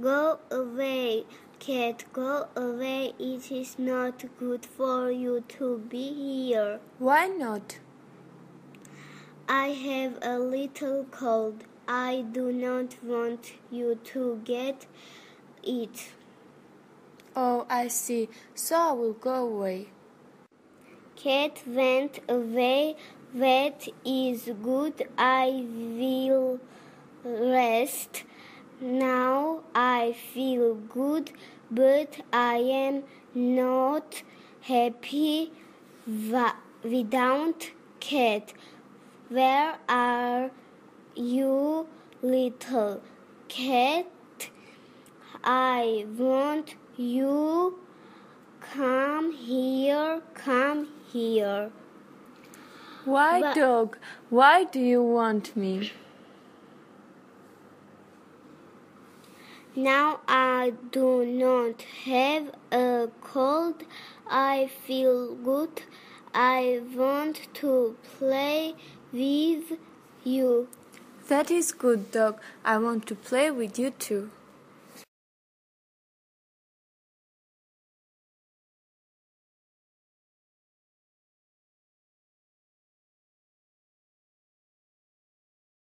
Go away, cat, go away. It is not good for you to be here. Why not? I have a little cold. I do not want you to get it. Oh, I see. So I will go away. Cat went away. That is good. I will rest. Now I feel good, but I am not happy without cat. Where are you, little cat? I want you. Come here, come here. Why, But- dog? Why do you want me? Now I do not have a cold. I feel good. I want to play with you. That is good, dog. I want to play with you too.